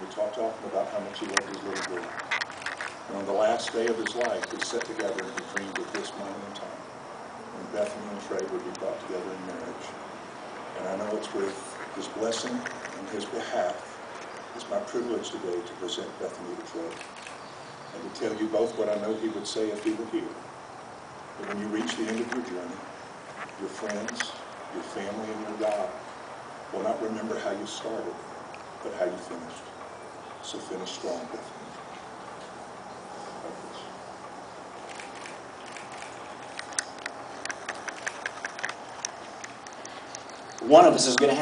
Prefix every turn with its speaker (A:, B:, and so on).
A: He talked often about how much he loved his little girl. And on the last day of his life, we sat together and he dreamed of this moment in time, when Bethany and Trey would be brought together in marriage. And I know it's with his blessing and his behalf, it's my privilege today to present Bethany to Trey. And to tell you both what I know he would say if he were here. That when you reach the end of your journey, your friends, your family, and your God will not remember how you started, but how you finished. So finish strong.
B: One of us is going to